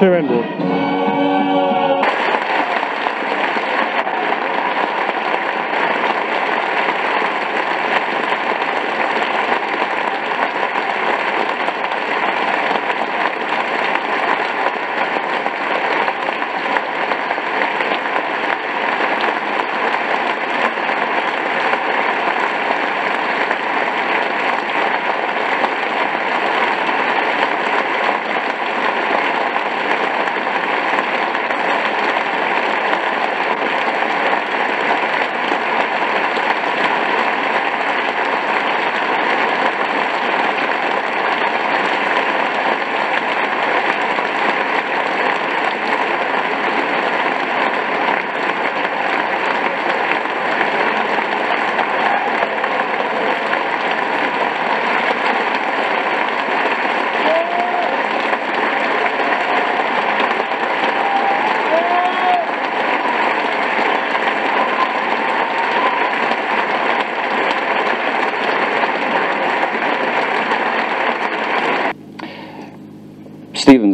two inboard.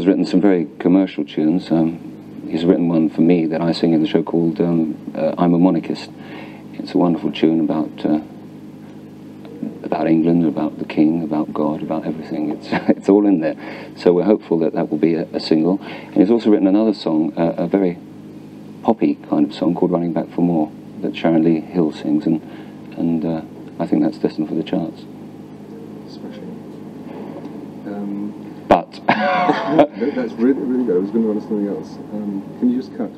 Written some very commercial tunes. Um, he's written one for me that I sing in the show called um, uh, "I'm a Monarchist." It's a wonderful tune about uh, about England, about the King, about God, about everything. It's it's all in there. So we're hopeful that that will be a, a single. And he's also written another song, uh, a very poppy kind of song called "Running Back for More" that Sharon Lee Hill sings, and and uh, I think that's destined for the charts. Smashing. Um, that's really, really good. I was going to ask something else. Um, can you just cut?